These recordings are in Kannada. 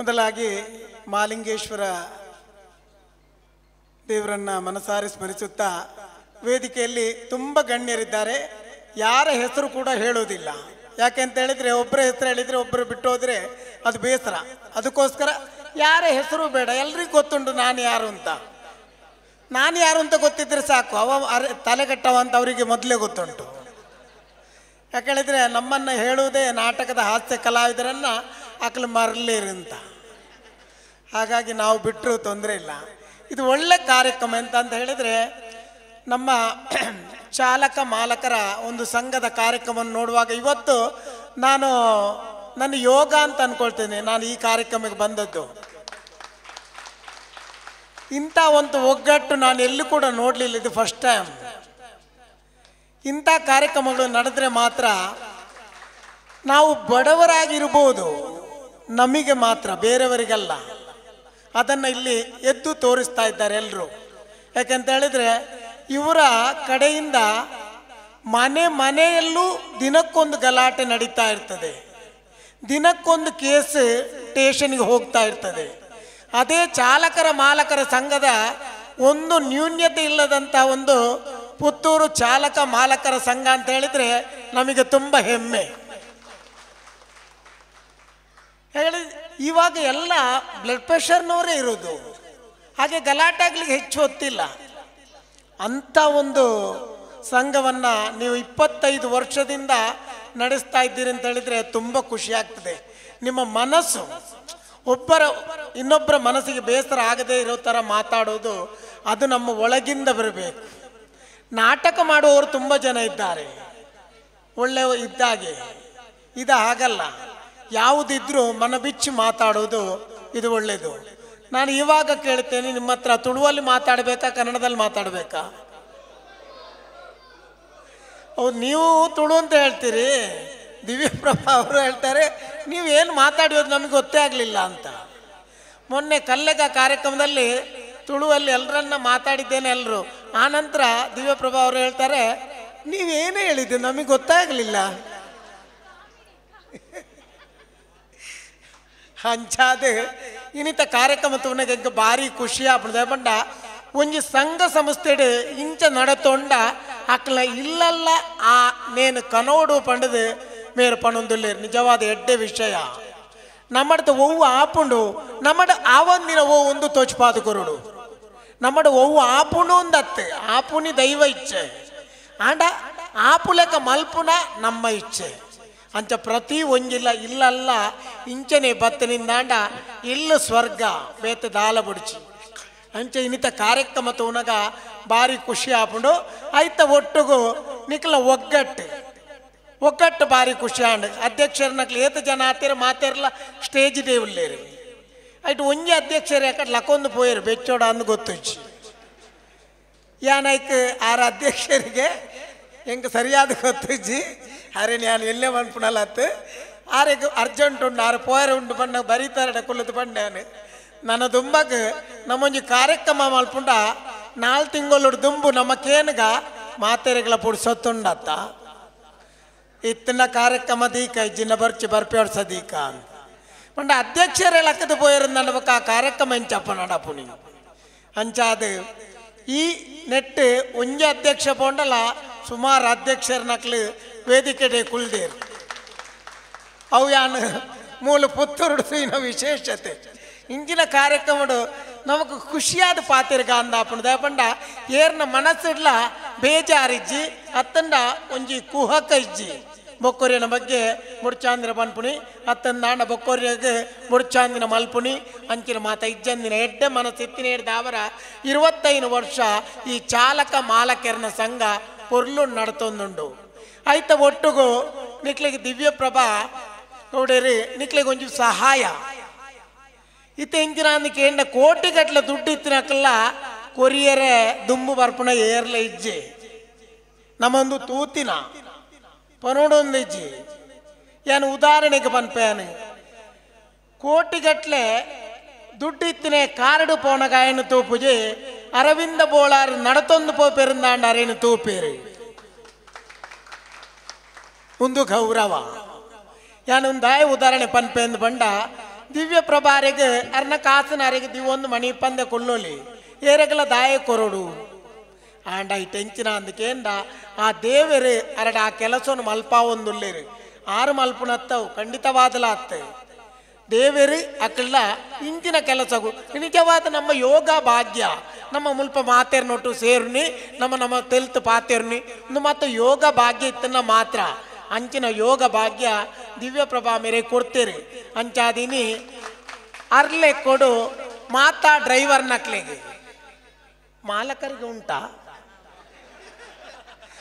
ಮೊದಲಾಗಿ ಮಾಲಿಂಗೇಶ್ವರ ದೇವರನ್ನ ಮನಸಾರಿ ಸ್ಮರಿಸುತ್ತಾ ವೇದಿಕೆಯಲ್ಲಿ ತುಂಬ ಗಣ್ಯರಿದ್ದಾರೆ. ಯಾರ ಹೆಸರು ಕೂಡ ಹೇಳೋದಿಲ್ಲ. ಯಾಕೆಂತ ಹೇಳಿದ್ರೆ ಒಬ್ಬರ ಹೆಸರು ಹೇಳಿದ್ರೆ ಒಬ್ಬರು ಬಿಟ್ಟು ಹೋದ್ರೆ ಅದು ಬೇಸರ. ಅದಕ್ಕೋಸ್ಕರ ಯಾರ ಹೆಸರು ಬೇಡ. ಎಲ್ರಿಗೂ ಗೊತ್ತುಂಟು ನಾನು ಯಾರು ಅಂತ. ನಾನು ಯಾರು ಅಂತ ಗೊತ್ತಿದ್ರೆ ಸಾಕು. ಅವ ಅರೆ ತಲೆಗಟ್ಟವ ಅಂತ ಅವರಿಗೆ ಮೊದಲೇ ಗೊತ್ತುಂಟು. ಯಾಕೇಳಿದ್ರೆ ನಮ್ಮನ್ನು ಹೇಳುವುದೇ ನಾಟಕದ ಹಾಸ್ಯ ಕಲಾವಿದರನ್ನ ಆಕಲು ಮರಲೇ ಅಂತ ಹಾಗಾಗಿ ನಾವು ಬಿಟ್ಟರು ತೊಂದರೆ ಇಲ್ಲ. ಇದು ಒಳ್ಳೆ ಕಾರ್ಯಕ್ರಮ ಎಂತ ಅಂತ ಹೇಳಿದರೆ, ನಮ್ಮ ಚಾಲಕ ಮಾಲಕರ ಒಂದು ಸಂಘದ ಕಾರ್ಯಕ್ರಮವನ್ನು ನೋಡುವಾಗ ಇವತ್ತು ನಾನು, ನನ್ನ ಯೋಗ ಅಂತ ಅಂದ್ಕೊಳ್ತೇನೆ ನಾನು ಈ ಕಾರ್ಯಕ್ರಮಕ್ಕೆ ಬಂದದ್ದು. ಇಂಥ ಒಂದು ಒಗ್ಗಟ್ಟು ನಾನು ಎಲ್ಲೂ ಕೂಡ ನೋಡಲಿಲ್ಲ, ಇದು ಫಸ್ಟ್ ಟೈಮ್ ಇಂಥ ಕಾರ್ಯಕ್ರಮಗಳು ನಡೆದ್ರೆ ಮಾತ್ರ ನಾವು ಬಡವರಾಗಿರ್ಬೋದು. ನಮಗೆ ಮಾತ್ರ, ಬೇರೆಯವರಿಗಲ್ಲ. ಅದನ್ನು ಇಲ್ಲಿ ಎದ್ದು ತೋರಿಸ್ತಾ ಇದ್ದಾರೆ ಎಲ್ಲರೂ ಯಾಕೆಂತ ಹೇಳಿದ್ರೆ, ಇವರ ಕಡೆಯಿಂದ ಮನೆ ಮನೆಯಲ್ಲೂ ದಿನಕ್ಕೊಂದು ಗಲಾಟೆ ನಡೀತಾ ಇರ್ತದೆ. ದಿನಕ್ಕೊಂದು ಕೇಸ್ ಸ್ಟೇಷನ್ಗೆ ಹೋಗ್ತಾ ಇರ್ತದೆ. ಅದೇ ಚಾಲಕರ ಮಾಲಕರ ಸಂಘದ ಒಂದು ನ್ಯೂನ್ಯತೆ ಇಲ್ಲದಂಥ ಒಂದು ಪುತ್ತೂರು ಚಾಲಕ ಮಾಲಕರ ಸಂಘ ಅಂತ ಹೇಳಿದ್ರೆ ನಮಗೆ ತುಂಬ ಹೆಮ್ಮೆ. ಹೇಳಿ, ಇವಾಗ ಎಲ್ಲ ಬ್ಲಡ್ ಪ್ರೆಷರ್ನವರೇ ಇರೋದು ಹಾಗೆ ಗಲಾಟೆ ಆಗ್ಲಿಕ್ಕೆ ಹೆಚ್ಚು ಹೊತ್ತಿಲ್ಲ. ಅಂಥ ಒಂದು ಸಂಘವನ್ನ ನೀವು ಇಪ್ಪತ್ತೈದು ವರ್ಷದಿಂದ ನಡೆಸ್ತಾ ಇದ್ದೀರಿ ಅಂತ ಹೇಳಿದ್ರೆ ತುಂಬ ಖುಷಿ ಆಗ್ತದೆ. ನಿಮ್ಮ ಮನಸ್ಸು, ಒಬ್ಬರ, ಇನ್ನೊಬ್ಬರ ಮನಸ್ಸಿಗೆ ಬೇಸರ ಆಗದೇ ಇರೋ ಥರ ಮಾತಾಡೋದು, ಅದು ನಮ್ಮ ಒಳಗಿಂದ ಬರಬೇಕು. ನಾಟಕ ಮಾಡುವವರು ತುಂಬ ಜನ ಇದ್ದಾರೆ. ಒಳ್ಳೆ ಇದ್ದಾಗೆ. ಇದು ಹಾಗಲ್ಲ. ಯಾವುದಿದ್ರೂ ಮನ ಬಿಚ್ಚಿ ಮಾತಾಡೋದು ಇದು ಒಳ್ಳೆಯದು ನಾನು ಇವಾಗ ಕೇಳ್ತೇನೆ, ನಿಮ್ಮ ಹತ್ರ ತುಳುವಲ್ಲಿ ಮಾತಾಡಬೇಕಾ, ಕನ್ನಡದಲ್ಲಿ ಮಾತಾಡಬೇಕಾ? ಹೌದು, ನೀವು ತುಳು ಅಂತ ಹೇಳ್ತೀರಿ. ದಿವ್ಯಪ್ರಭಾ ಅವರು ಹೇಳ್ತಾರೆ, ನೀವು ಏನು ಮಾತಾಡಿರೋದು ನಮಗೆ ಗೊತ್ತೇ ಆಗಲಿಲ್ಲ ಅಂತ. ಮೊನ್ನೆ ಕಲ್ಲೆಗ ಕಾರ್ಯಕ್ರಮದಲ್ಲಿ ತುಳುವಲ್ಲಿ ಎಲ್ಲರನ್ನ ಮಾತಾಡಿದ್ದೇನೆ ಎಲ್ಲರೂ ಆನಂತರ ದಿವ್ಯಪ್ರಭಾ ಅವರು ಹೇಳ್ತಾರೆ, ನೀವೇನೇ ಹೇಳಿದ್ದು ನಮಗೆ ಗೊತ್ತಾಗಲಿಲ್ಲ. ಹಂಚಾದ. ಇನ್ನಿತ ಕಾರ್ಯಕ್ರಮ ಎಂಕ ಭಾರಿ ಖುಷಿ ಆಗ್ಬಿಡ್ದೆ. ಪಂಡ ಒಂಜಿ ಸಂಘ ಸಂಸ್ಥೆಡ್ ಇಂಚ ನಡತೊಂಡ ಅಕ್ಲ ಇಲ್ಲಲ್ಲ, ಆ ನೇನು ಕನೋಡು ಪಂಡದು ಮೇರು ಪಣೊಂದುಲ್ಲೇರು. ನಿಜವಾದ ಎಡ್ಡೆ ವಿಷಯ. ನಮ್ಮಡ್ದ ಒವ್ವು ಆಪುಂಡು, ನಮ್ಮಡ ಆವಂದಿನ ಓ ಒಂದು ತೋಚ್ಪಾದು ಕೊರುಡು. ನಮ್ಮಡ ಒವ್ವು ಆಪುಣು ಒಂದತ್ತೆ, ಆಪುನಿ ದೈವ ಇಚ್ಛೆ ಆಂಡ ಆಪುಲೆಕ ಮಲ್ಪುನ ನಮ್ಮ ಇಚ್ಛೆ ಅಂಚ ಪ್ರತಿ ಒಂಜಿಲ್ಲ, ಇಲ್ಲಲ್ಲ ಇಂಚನೆ ಬತ್ತನಿಂದಾಂಡ ಇಲ್ಲು ಸ್ವರ್ಗ, ಬೇತ ದಾಲ ಬುಡ್ಚಿ. ಅಂಚೆ ಇನ್ನಿತ ಕಾರ್ಯಕ್ರಮ ತೂನಗ ಭಾರಿ ಖುಷಿ ಆಪುಂಡು, ಐತ ಒಟ್ಟುಗು ನಿಕ್ಲ ಒಗ್ಗಟ್ಟು. ಒಗ್ಗಟ್ಟು ಭಾರಿ ಖುಷಿ ಆಂಡ್ ಅಧ್ಯಕ್ಷರನಕ್ಲು ಏತ ಜನ ಆತಿರ ಮಾತಿರಲ್ಲ ಸ್ಟೇಜ್ ಡೇ ಉಳ್ಳೇರು ಒಂಜಿ ಅಧ್ಯಕ್ಷರು ಯಾಕಡೆ ಲಕೊಂದು ಪೋಯರು, ಬೆಚ್ಚೋಡ ಅಂದು ಗೊತ್ತುಚ್ಚಿ ಯಾನಾಯ್ಕ ಆರ ಅಧ್ಯಕ್ಷರಿಗೆ ಹೆಂಗೆ ಸರಿಯಾದ ಗೊತ್ತಿಜ್ಜಿ. ಅರೆ, ನಾನು ಎಲ್ಲೇ ಮನ್ಪುನಲತ್ತು ಆರೆಗ್ ಅರ್ಜೆಂಟ್ ಉಂಡು, ಆರು ಪೋಯರ ಉಂಡು ಬಣ್ಣ ಬರೀತಾರೆ ಕುಲ್ಲದು ಬಂಡಾನು ನನ್ನ ದುಂಬಗ್ ನಮ್ಮೊಂಜಿ ಕಾರ್ಯಕ್ರಮ ಮಲ್ಪುಂಡ ನಾಲ್ ತಿಂಗಳು ದುಂಬು ನಮ್ಮ ಕೇನ್ಗ ಮಾತೆರೆಗಳ ಪುಡ್ಸೊತ್ತುಂಡತ್ತ ಇತ್ತಿನ ಕಾರ್ಯಕ್ರಮ ದೀಕ, ಇಜ್ಜಿನ ಬರ್ಚಿ ಬರ್ಪೇಡ್ ಸದೀಕ ಅಂತ. ಪಂಡ ಅಧ್ಯಕ್ಷರೇ ಲಕ್ಕದ ಪೋಯರಿಂದ ನಡಬೇಕು ಆ ಕಾರ್ಯಕ್ರಮ ಎಂಚಪ್ಪ ನೀವು ಅಂಚಾದ ಈ ನೆಟ್ಟು ಒಂಜಿ ಅಧ್ಯಕ್ಷ ಪೋಂಡಲ ಸುಮಾರು ಅಧ್ಯಕ್ಷರ ನಕ್ಲು ವೇದಿಕೆಡೆ ಕುಲ್ದೇರು ಅವು ಮೂಲ ಪುತ್ತೂರು ಸೀನ ವಿಶೇಷತೆ. ಇಂಚಿನ ಕಾರ್ಯಕ್ರಮಡು ನಮಕ್ ಖುಷಿಯಾದ ಪಾತಿರ್ಗ ಅಂದಾಪುಂಡು ದಯಪಂಡ ಏರ್ನ ಮನಸ್ಸಿಡ್ಲ ಬೇಜಾರಿಜ್ಜಿ ಅತ್ತಂಡ ಒಂಜಿ ಕುಹಕ ಇಜ್ಜಿ ಬೊಕ್ಕೊರಿಯನ ಬಗ್ಗೆ ಮುಡ್ಚಾಂದಿನ ಪನ್ಪುನಿ ಅತ್ತಂದಾಂಡ ಬೊಕ್ಕೊರಿಯಗೆ ಮುಡ್ಚಾಂದಿನ ಮಲ್ಪುನಿ ಅಂಚಿನ ಮಾತ ಇಜ್ಜಂದಿನ ಎಡ್ಡೆ ಮನಸ್ಸಿತ್ತಿನ ದಾವರ ಇರುವತ್ತೈದು ವರ್ಷ ಈ ಚಾಲಕ ಮಾಲಕೆರ್ನ ಸಂಘ ಪೊರ್ಲು ನಡ್ತೊಂದುಂಡು. ಐತ ಒಟ್ಟುಗು ನಿಕ್ಲಿಗೆ ದಿವ್ಯಪ್ರಭಾ ನೋಡಿರಿ ನಿಕ್ಲಿಗೊಂಜು ಸಹಾಯ. ಇತ್ತ ಇಂಚಿನ ಎಂಡ ಕೋಟಿ ಗಟ್ಲ ದುಡ್ಡು ಇತ್ತಿನಕಲ್ಲ, ಕೊರಿಯರೆ ದುಂಬು ಬರ್ಪಣ ಏರ್ಲ ಇಜ್ಜೆ. ನಮ್ಮೊಂದು ತೂತಿನ, ಪನೋಡೊಂದು ಇಜ್ಜಿ. ಏನು ಉದಾಹರಣೆಗೆ ಕೋಟಿ ಕೋಟಿಗಟ್ಲೆ ದುಡ್ಡು ಇತ್ತಿನೇ ಕಾರಡು ಪೋನ ಗಾಯನು ತೂಪುಜಿ, ಅರವಿಂದ ಬೋಳಾರ್ ನಡತೊಂದು ಪೋಪೇರಿಂದ ಪೆರುಂದಾಂಡ ಅರೇನು ತೂಪೇರಿ. ಒಂದು ಗೌರವ. ಯಾನು ಒಂದು ದಾಯ ಉದಾಹರಣೆ ಪನ್ಪೆಂದು ಬಂಡ ದಿವ್ಯ ಪ್ರಭಾರಿಗೆ ಅರ್ನ ಕಾಸನಾರಿಗೆ ದಿವೊಂದು ಮಣಿ ಪಂದೆ ಕೊಳ್ಳೋಲಿ ಏರೆಗಲ ದಾಯ ಕೊರಡು. ಆಂಡ ಈ ಟೆಂಚಿನ ಅಂದಕೇಂದ ಆ ದೇವರು, ಅರಡ ಆ ಕೆಲಸವನ್ನು ಮಲ್ಪ ಆರು ಮಲ್ಪುನತ್ತವು ಖಂಡಿತವಾದಲ ಅತ್ತೆ ದೇವರು ಅಕ್ಕಳ ಇಂಚಿನ ಕೆಲಸವು ನಿಜವಾದ ನಮ್ಮ ಯೋಗ ಭಾಗ್ಯ. ನಮ್ಮ ಮುಲ್ಪ ಮಾತೇರ್ನೊಟ್ಟು ಸೇರ್ನಿ, ನಮ್ಮ ನಮ್ಮ ತೆಲ್ತು ಪಾತೇರ್ನಿ. ಒಂದು ಮತ್ತು ಯೋಗ ಭಾಗ್ಯ ಇತ್ತನ್ನ ಮಾತ್ರ. ಅಂಚಿನ ಯೋಗ ಭಾಗ್ಯ ದಿವ್ಯ ಪ್ರಭಾ ಮೇರೆ ಕೊಡ್ತೀರಿ. ಅಂಚಾದೀನಿ, ಅರ್ಲೆ ಕೊಡು ಮಾತಾ ಡ್ರೈವರ್ ನಕ್ಲಿಗೆ. ಮಾಲಕರಿಗೆ ಉಂಟಾ?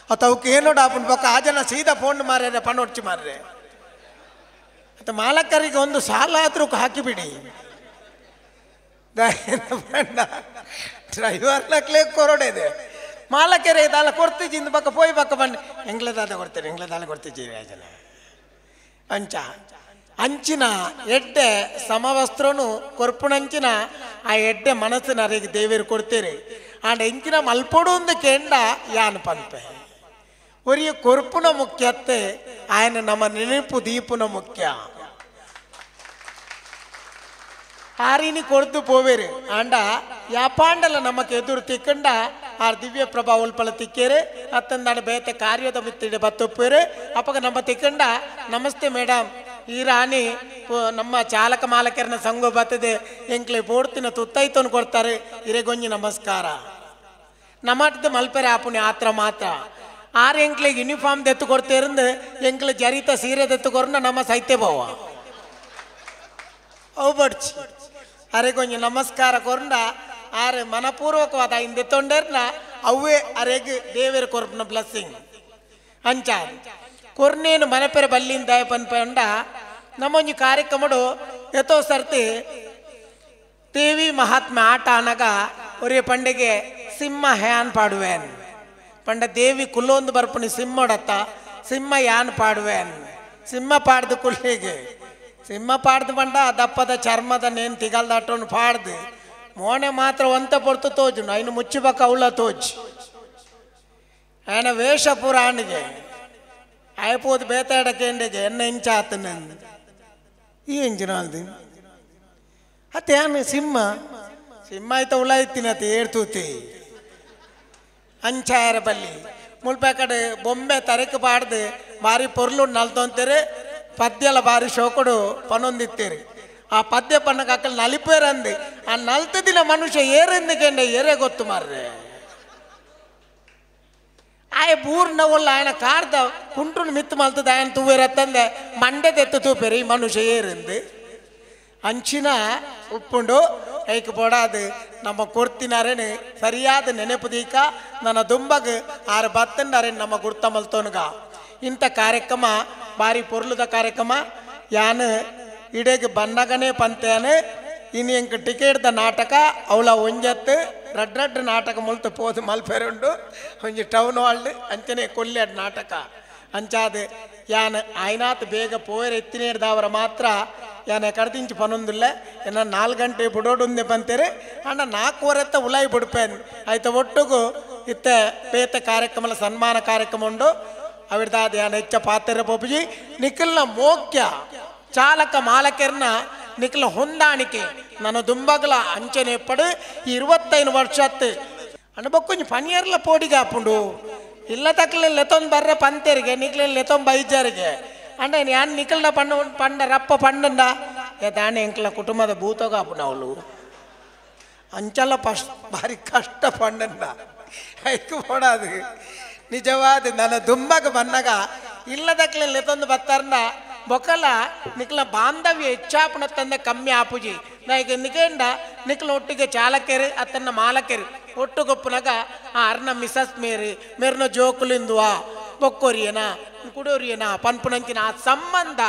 ಅವಕ್ಕೆ ಏನೋಡ ಅಪ್ಪನ ಪಕ್ಕ ಆ ಜನ ಸೀದಾ ಫೋನ್ ಮಾರ್ಯಾರೆ ಪಣ ಹೊಡ್ಚಿ ಮಾರ್ರೆ ಮತ್ತು ಮಾಲಕರಿಗೆ ಒಂದು ಸಾಲ ಆದರೂ ಹಾಕಿಬಿಡಿ. ಡ್ರೈವರ್ ನಕ್ಲೆ ಕೊರಡಿದೆ ಮಾಲಕೆರೆ ದಾಲ ಕೊಡ್ತೀಜಿ ಇಂದು ಪಕ್ಕ ಪೋಯಿ ಪಕ್ಕ ಬಂದು ಎಂಗ್ಲದಾದ ಕೊಡ್ತಾರೆ ಎಂಗ್ಲದಾಲ ಕೊಡ್ತೀಜಿ ವ್ಯಾಜನ ಅಂಚ ಅಂಚಿನ ಎಡ್ಡೆ ಸಮವಸ್ತ್ರನು ಕೊರ್ಪುಣಂಚಿನ ಆ ಎಡ್ಡೆ ಮನಸ್ಸಿನ ಅರಿಗೆ ದೇವರು ಕೊಡ್ತೀರಿ ಆಂಡ ಎಂಚಿನ ಮಲ್ಪಡು ಒಂದು ಕೆಂಡ ಯಾನ್ ಪಂಪೆ ಒರಿಯ ಕೊರ್ಪುನ ಮುಖ್ಯತೆ ಆಯನ ನಮ್ಮ ನೆನಪು ದೀಪುನ ಮುಖ್ಯ ஆரினி கொடுத்து போவேரு ஆண்டா யாப்பாண்டல நமக்கு எதிர் திக்கண்டா ಆ ದಿವ್ಯ ಪ್ರಭಾ ಉಲ್ಪಲ ತಿಕ್ಕೇರೆ ಅತ್ತಂದಾಡ ಬೇತೆ ಕಾರ್ಯದ ಮಿತ್ತಿಡೆ ಬತ್ತೊಪ್ಪೇರೆ. ಅಪ್ಪಗ ನಮ್ಮ ತಿಕ್ಕಂಡ, ನಮಸ್ತೆ ಮೇಡಮ್ ಈ ರಾಣಿ ನಮ್ಮ ಚಾಲಕ ಮಾಲಕರನ್ನ ಸಂಘ ಬತ್ತದೆ, ಎಂಕ್ಲೆ ಬೋಡ್ತಿನ ತುತ್ತೈತನು ಕೊಡ್ತಾರೆ ಇರೆಗೊಂಜಿ ನಮಸ್ಕಾರ. ನಮಾಟದ ಮಲ್ಪೆರೆ ಆಪುಣಿ ಆತ್ರ ಮಾತ್ರ. ಆರು ಎಂಕ್ಲೆ ಯೂನಿಫಾರ್ಮ್ ದೆತ್ತು ಕೊಡ್ತೇರಿಂದ, ಎಂಕ್ಲೆ ಜರಿತ ಸೀರೆ ದೆತ್ತು ಕೊರ್ನ ನಮ್ಮ ಸೈತೆ ಬೋವ ಅವು ಅರೆ ಕೊಂಚ ನಮಸ್ಕಾರ ಕೊರಂಡ ಆರೆ ಮನಪೂರ್ವಕವಾದ ಹಿಂದೆ ತೊಂಡರ್ನ ಅವೇ ಅರೆಗೆ ದೇವರ ಕೊರ್ಪನ ಬ್ಲಸ್ಸಿಂಗ್ ಅಂಚ. ಕೊರ್ನೇನು ಮನಪೆರ ಬಲ್ಲಿಂದ ಪನ್ಪಂಡ ನಮ್ಮೊಂಜಿ ಕಾರ್ಯಕ್ರಮಡು ಎತ್ತೋ ಸರ್ತಿ ದೇವಿ ಮಹಾತ್ಮ ಆಟ ಅನಗ ಒರೇ ಪಂಡೆಗೆ ಸಿಂಹ ಹ್ಯಾನ್ ಪಾಡುವೆನ್. ಪಂಡ ದೇವಿ ಕುಲ್ಲೊಂದು ಬರ್ಪುನಿ ಸಿಂಹಡತ್ತ ಸಿಂಹ ಯಾನ್ ಪಾಡುವೆನ್. ಸಿಂಹ ಪಾಡ್ದು ಕುಲ್ಲಿಗೆ ಸಿಂಹ ಪಾಡ್ದು ಪಂಡ ದಪ್ಪದ ಚರ್ಮದ ನೇನ್ ತಿಗಲ್ದಾಟವನ್ನು ಪಾಡ್ದು. ಮೋನೆ ಮಾತ್ರ ಒಂತ ಪೊರ್ತು ತೋಜು ನಾನು ಮುಚ್ಚಬೇಕ ಅವಳ ತೋಜು ಆಯ್ನ ವೇಷ ಪುರಾಣಿಗೆ, ಆಯ್ಪೋದು ಬೇತಾಡಕೇಂಡಿಗೆ ಎನ್ನ ಇಂಚ ಆತನಂದು ಈ ಇಂಜಿನಲ್ದು ಅತ್ತೇನು ಸಿಂಹ ಸಿಂಹ ಆಯ್ತು ಉಳ ಇತ್ತಿನತ್ತೆ ಏರ್ತೂತಿ ಅಂಚಾರ ಬಲ್ಲಿ. ಮುಲ್ಪೆ ಕಡೆ ಬೊಂಬೆ ತರಕ್ಕೆ ಬಾಡ್ದೆ ಭಾರಿ ಪೊರ್ಲು ನಲ್ತೊಂತೀರಿ ಪದ್ಯಲ ಭಾರಿ ಶೋಕಡು ಪನೊಂದಿತ್ತೀರಿ. ಆ ಪದ್ಯ ಪನ್ನಗ ಅಕ್ಕಲ್ ನಲಿಪೇರಂದಿ ಆ ನಲ್ತ ದಿನ ಮನುಷ್ಯ ಏರೆಂದಿಕೆಂಡೆ ಏರೇ ಗೊತ್ತು ಮಾರ್ರೆ ಆಯ ಬೂರ್ನ ಒಲ್ಲ ఆయన ಕಾರ್ದ ಕುಂಟ್ರುನು ಮಿತ್ತು ಮಲ್ತದ ఆయన ತೂವೇರತ್ತಂದೆ ಮಂಡೆ ತೆತ್ತು ತೂಪೇರಿ ಈ ಮನುಷ್ಯ ಏರಿಂದು ಅಂಚಿನ ಉಪ್ಪುಂಡು ಐಕ್ ಪೋಡಾದು ನಮ್ಮ ಕೊಡ್ತಿನಾರೇನು ಸರಿಯಾದ ನೆನಪು ದೀಕ ನನ್ನ ದುಂಬಗ್ ಆರ ಬತ್ತಂಡಾರೆ ನಮ್ಮ ಗುರ್ತ ಮಲ್ತೋನ್ಗ ಇಂಥ ಕಾರ್ಯಕ್ರಮ ಬಾರಿ ಪೊರ್ಲುದ ಕಾರ್ಯಕ್ರಮ ಯಾನು ಇಡೆಗೆ ಬನ್ನಗನೇ ಪಂತೇನೆ ಇನ್ನು ಎಂಕ್ ಟಿಕೆಟ್ದ ನಾಟಕ ಅವಳ ಒಂಜತ್ತು, ರಡ್ ರಡ್ ನಾಟಕ ಮುಲ್ತು ಪೋದು ಮಲ್ಪೆರುಂಡು. ಒಂಜಿ ಟೌನ್ ಹಾಲ್ ಅಂಚನೆ ಕೊಲ್ಲೆಡ್ ನಾಟಕ. ಅಂಚಾದು, ಯಾನ್ ಆಯ್ನಾತ್ ಬೇಗ ಪೋಯರ್ ಎತ್ತಿನೇಡ್ದವರ ಮಾತ್ರ ಯಾನ್ ಕಡ್ದಿಂಚು ಪನೊಂದಿಲ್ಲ ಏನ ನಾಲ್ಕು ಗಂಟೆ ಬಿಡೋಡುಂದೆ ಬಂತೇರಿ ಅಣ್ಣ ನಾಲ್ಕೂವರೆತ್ತ ಉಲಾಯಿ ಬಿಡ್ಪೇನ್ ಆಯ್ತ ಒಟ್ಟಿಗೂ ಇತ್ತ ಪೇತ ಕಾರ್ಯಕ್ರಮ ಸನ್ಮಾನ ಕಾರ್ಯಕ್ರಮ ಉಂಡು. ಅವಿಡ್ದಾದ ಯಾನ್ ಹೆಚ್ಚ ಪಾತ್ರ ಪೊಪ್ಪಿಜಿ ನಿಖಿಲ್ನ ಮೋಕ್ಯ. ಚಾಲಕ ಮಾಲಕರ್ನ ನಿಖಿಲ ಹೊಂದಾಣಿಕೆ. ನನ್ನ ದುಂಬಗಲ ಅಂಚನೆ ಪಡು ಇರುವತ್ತೈದು ವರ್ಷತ್ತು ಅಣ್ಣ ಪನಿಯರ್ಲ ಪೋಡಿಗೆ ಹಾಪುಂಡು. ಇಲ್ಲ ತಕ್ಲೆ ಲೆತೊಂದು ಬರ್ರೆ ಪಂತೇರಿಗೆ ನಿಕ್ಲೆ ಲೆತೊಂದು ಬೈಜಾರಿಗೆ. ಅಂಡ ಯಾನ್ ನಿಖಲ್ನ ಪಣ್ಣ ಪಂಡ ರಪ್ಪ ಪಂಡಂಡ ಏ ದಾಣೆ ಎಂಕ್ಲ ಕುಟುಂಬದ ಭೂತೋಗ ಹಾಪುಣ ಅವಳು ಅಂಚಲ್ಲ ಪಶ್, ಭಾರಿ ಕಷ್ಟ ಪಂಡಂಡ ಐಕು ಪೋಡಾದು ನಿಜವಾದ, ನನ್ನ ದುಂಬಗ ಬನ್ನಗ ಇಲ್ಲದಕ್ಲೆ ಲೆತೊಂದು ಬತ್ತಾರ್ನ ಬೊಕಲ, ನಿಕ್ಲ ಬಾಂಧವ್ಯ ಹೆಚ್ಚಾಪುಣ ತಂದ ಕಮ್ಮಿ ಆಪುಜಿ. ನಾಯಿಗೆ ನಿಕೇಂಡ ನಿಕ್ಲ ಒಟ್ಟಿಗೆ ಚಾಲಕರು, ಅತ್ತನ್ನ ಮಾಲಕರು. ಒಟ್ಟು ಗೊಪ್ಪನಾಗ, ಆ ಅರ್ನ ಮಿಸಸ್ ಮೇರಿ, ಮೇರ್ನ ಜೋಕುಲಿಂದುವಾ, ಬೊಕ್ಕೋರಿಯನ, ಕುಡೋರಿಯನ, ಪನ್ಪುನಂಚಿನ ಆ ಸಂಬಂಧ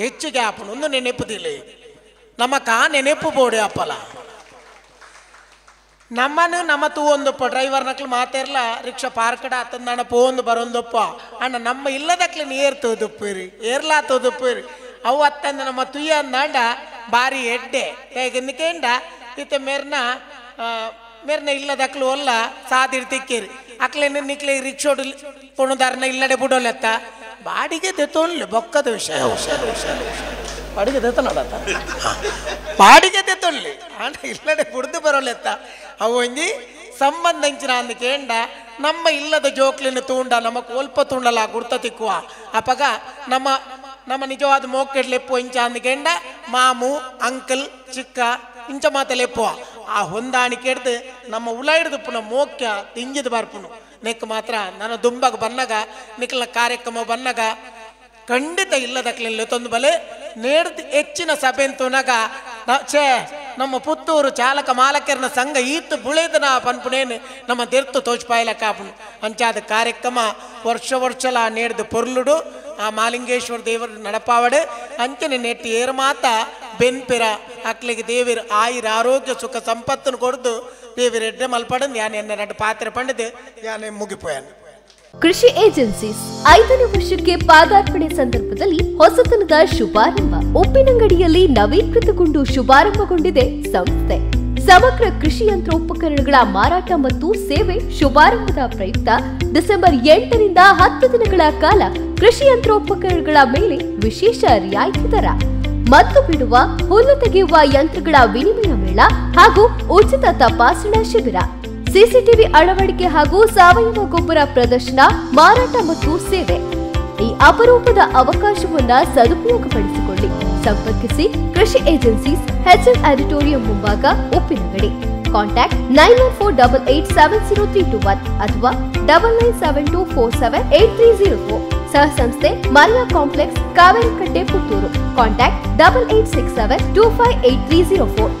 ಹೆಚ್ಚಿಗೆ ಆಪುಣ. ಒಂದು ನೆನಪುದಿಲ್ಲ ನಮಕ ನೆನಪು ಬೋಡೆ ಅಪ್ಪಲ. ನಮ್ಮನು ನಮ್ಮ ತೂ ಒಂದಪ್ಪ ಡ್ರೈವರ್ ನಕ್ಲು ಮಾತೇರ್ಲ ರಿಕ್ಷಾ ಪಾರ್ಕಡ ಆತಂದಣ ಪೋಂದು ಬರೊಂದಪ್ಪ. ಅಣ್ಣ, ನಮ್ಮ ಇಲ್ಲದಕ್ಲೆ ನೀರ್ ತೋದುಪ್ಪೇರಿ, ಏರ್ಲಾ ತೋದುಪ್ಪೇರಿ. ಅವು ಅತ್ತಂದ ನಮ್ಮ ತುಯ್ಯ ಅಂದಾಂಡ, ಬಾರಿ ಎಡ್ಡೆ ಹೇಗೆಂದಿಕೇಂಡ ಇತ್ತ ಮೇರ್ನ ಮೇರ್ನ ಇಲ್ಲದಕ್ಲು ಒಲ್ಲ ಸಾದಿರ್ ತಿಕ್ಕಿರಿ ಅಕ್ಲೆನ ನಿಕ್ಲೆ ರಿಕ್ಷೋಡು ಪುಣದಾರ್ನ ಇಲ್ಲಡೆ ಬಿಡೋಲೆತ್ತ ಬಾಡಿಗೆ ತೆತ್ತೋನ್ಲೆ ಬೊಕ್ಕದ ವಿಷಯ. ಬಾಡಿಗೆ ತೆತ್ತ ನೋಡತ್ತ ಪಾಡಿಗೆ ತೆತ್ತೊಳ್ಳಿ ಆಂಡ ಇಲ್ಲದೆ ಕುಡ್ದು ಬರೋಲೆತ್ತ ಅವೊಂಜಿ ಒಂಜಿ ಸಂಬಂಧ ಇಂಚಿನ ಅಂದ ಕೇಂಡ, ನಮ್ಮ ಇಲ್ಲದ ಜೋಕ್ಲಿನ ತೂಂಡ, ನಮ್ಮ ಕೋಲ್ಪ ತೂಂಡಲ ಗುರ್ತ ತಿಕ್ಕುವ. ಅಪಗ ನಮ್ಮ ನಮ್ಮ ನಿಜವಾದ ಮೋಕೆಡ್ಲೆಪ್ಪು ಇಂಚ ಅಂದ ಕೇಂಡ, ಮಾಮು, ಅಂಕಲ್, ಚಿಕ್ಕ, ಇಂಚ ಮಾತಲೆಪ್ಪುವ ಆ ಹಿಡ್ದು ನಮ್ಮ ಹಿಡ್ದು ಪುನಃ ಮೋಕ್ಯ ತಿಂಜಿದ್ ಬರ್ಪುನು. ನೆಕ್ ಮಾತ್ರ ನನ್ನ ದುಂಬಗ ಬನ್ನಗ, ನಿಕ್ಲ ಕಾರ್ಯಕ್ರಮ ಬನ್ನಗ, ಖಂಡಿತ ಇಲ್ಲದಕ್ಲಿಲ್ಲ ತೊಂದು ಬಲೆ ನೇಡ್ದು ಹೆಚ್ಚಿನ ಸಭೆ ಅಂತುನಗ ನ- ಛೇ ನಮ್ಮ ಪುತ್ತೂರು ಚಾಲಕ ಮಾಲಕರನ ಸಂಘ ಈತು ಬುಳೆದನ ಪನ್ಪುನೇನು ನಮ್ಮ ದೆರ್ತು ತೋಚ್ಪಾಯ್ಲ ಕಾಪುನು ಅಂಚಾದ ಕಾರ್ಯಕ್ರಮ ವರ್ಷ ವರ್ಷಲ ನೇಡ್ದು ಪೊರ್ಲುಡು ಆ ಮಾಲಿಂಗೇಶ್ವರ ದೇವರ ನಡಪಾವಡು ಅಂಚನೆ ನೆಟ್ಟಿ ಏರು ಮಾತ ಬೆನ್ಪಿರ ಅಕ್ಲಿಗೆ ದೇವಿರ ಆಯುರ ಆರೋಗ್ಯ ಸುಖ ಸಂಪತ್ತನ್ನು ಕೊಡ್ದು ದೇವಿರ ಎಡ್ಡೆ ಮಲ್ಪಡಂದು ಯಾನ್ ಎನ್ನ ಎರಡು ಪಾತ್ರೆ ಪಂಡದು ಯಾನೇ ಮುಗಿಪೋಯಾನು ಕೃಷಿ ಏಜೆನ್ಸೀಸ್ ಐದನೇ ವರ್ಷಕ್ಕೆ ಪಾದಾರ್ಪಣೆ ಸಂದರ್ಭದಲ್ಲಿ ಹೊಸತನದ ಶುಭಾರಂಭ. ಉಪ್ಪಿನಂಗಡಿಯಲ್ಲಿ ನವೀಕೃತಗೊಂಡು ಶುಭಾರಂಭಗೊಂಡಿದೆ ಸಂಸ್ಥೆ. ಸಮಗ್ರ ಕೃಷಿ ಯಂತ್ರೋಪಕರಣಗಳ ಮಾರಾಟ ಮತ್ತು ಸೇವೆ ಶುಭಾರಂಭದ ಪ್ರಯುಕ್ತ ಡಿಸೆಂಬರ್ ಎಂಟರಿಂದ ಹತ್ತು ದಿನಗಳ ಕಾಲ ಕೃಷಿ ಯಂತ್ರೋಪಕರಣಗಳ ಮೇಲೆ ವಿಶೇಷ ರಿಯಾಯಿತಿ ದರ. ಮತ್ತು ಬಿಡುವ, ಹುಲ್ಲು ತೆಗೆಯುವ ಯಂತ್ರಗಳ ವಿನಿಮಯ ಮೇಳ ಹಾಗೂ ಉಚಿತ ತಪಾಸಣಾ ಶಿಬಿರ. ಸಿಸಿಟಿವಿ ಅಳವಡಿಕೆ ಹಾಗೂ ಸಾವಯವ ಗೊಬ್ಬರ ಪ್ರದರ್ಶನ, ಮಾರಾಟ ಮತ್ತು ಸೇವೆ. ಈ ಅಪರೂಪದ ಅವಕಾಶವನ್ನ ಸದುಪಯೋಗಪಡಿಸಿಕೊಳ್ಳಿ. ಸಂಪರ್ಕಿಸಿ ಕೃಷಿ ಏಜೆನ್ಸೀಸ್ ಹೆಚ್ಎಲ್ ಆಡಿಟೋರಿಯಂ ಮುಂಭಾಗ, Uppinangady. Contact nine one four double eight seven zero three two one ಅಥವಾ double nine seven two four seven eight three zero four. ಸಹ ಸಂಸ್ಥೆ Maria complex Kaverikatte Puttur. Contact double eight six seven two five eight three zero four.